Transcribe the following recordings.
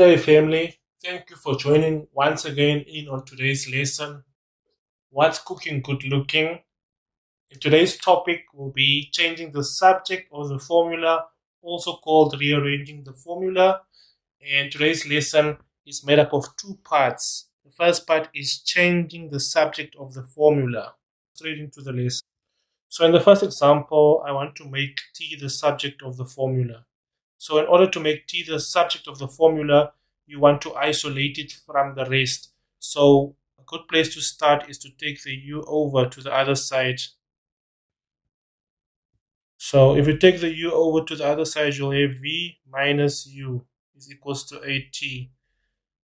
Hey family, thank you for joining once again in on today's lesson. What's cooking good looking? Today's topic will be changing the subject of the formula, also called rearranging the formula. And today's lesson is made up of two parts. The first part is changing the subject of the formula. Straight into the lesson. So in the first example, I want to make t the subject of the formula. So in order to make t the subject of the formula, you want to isolate it from the rest. So a good place to start is to take the u over to the other side. So if you take the u over to the other side, you'll have v minus u is equals to at.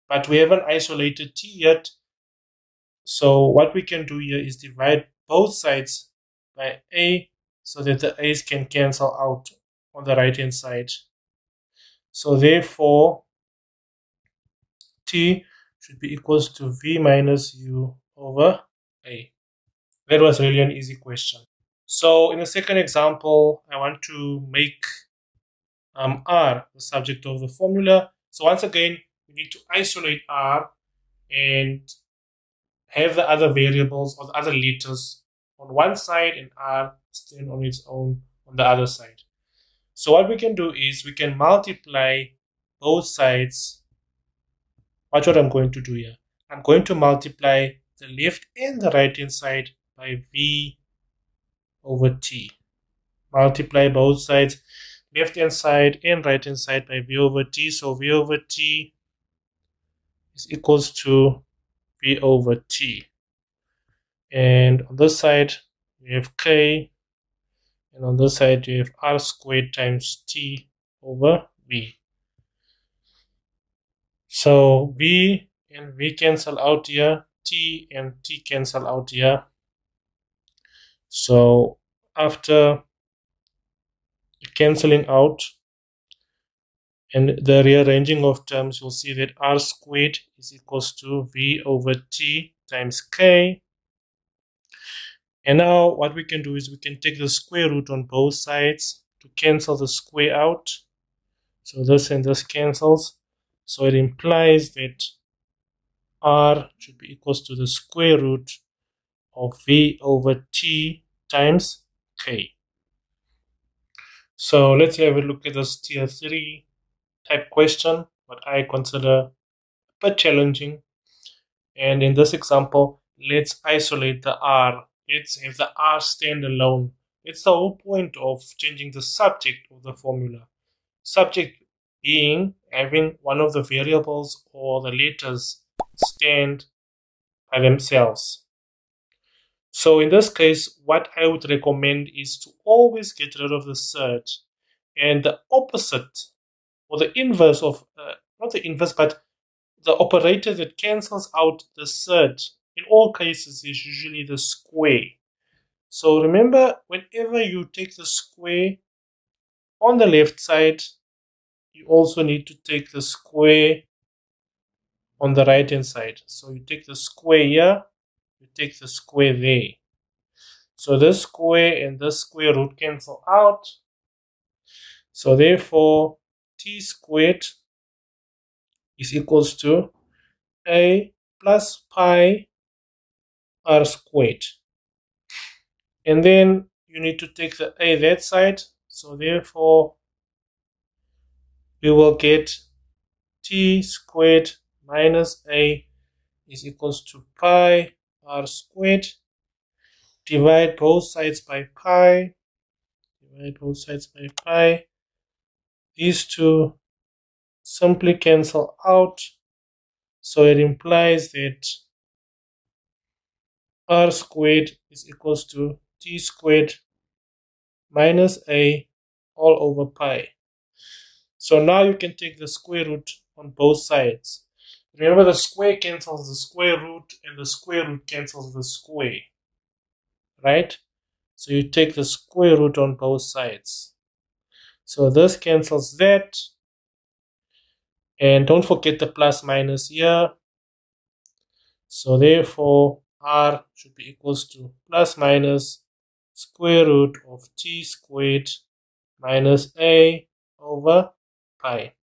But we haven't isolated t yet. So what we can do here is divide both sides by a so that the a's can cancel out on the right hand side. So therefore, t should be equals to v minus u over a. That was really an easy question. So in the second example, I want to make um, r the subject of the formula. So once again, we need to isolate r and have the other variables or the other letters on one side and r stand on its own on the other side. So what we can do is we can multiply both sides. Watch what I'm going to do here. I'm going to multiply the left and the right hand side by v over t. Multiply both sides, left hand side and right hand side by v over t. So v over t is equals to v over t. And on this side, we have k and on this side you have r squared times t over v. So v and v cancel out here, t and t cancel out here. So after cancelling out and the rearranging of terms, you'll see that r squared is equals to v over t times k and now what we can do is we can take the square root on both sides to cancel the square out. So this and this cancels. So it implies that r should be equals to the square root of v over t times k. So let's have a look at this tier 3 type question, what I consider a bit challenging. And in this example, let's isolate the r it's if the R stand alone. It's the whole point of changing the subject of the formula. Subject being having one of the variables or the letters stand by themselves. So in this case, what I would recommend is to always get rid of the surd and the opposite or the inverse of, uh, not the inverse, but the operator that cancels out the surd in all cases is usually the square. So remember, whenever you take the square on the left side, you also need to take the square on the right hand side. So you take the square here, you take the square there. So this square and this square root cancel out. So therefore, t squared is equals to a plus pi r squared. And then you need to take the a that side. So therefore, we will get t squared minus a is equals to pi r squared. Divide both sides by pi. Divide both sides by pi. These two simply cancel out. So it implies that r squared is equals to t squared minus a all over pi. So now you can take the square root on both sides. Remember the square cancels the square root and the square root cancels the square. Right? So you take the square root on both sides. So this cancels that. And don't forget the plus minus here. So therefore, r should be equals to plus minus square root of t squared minus a over pi.